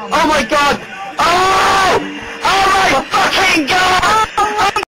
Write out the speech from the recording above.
Oh my god! Oh! Oh my fucking god!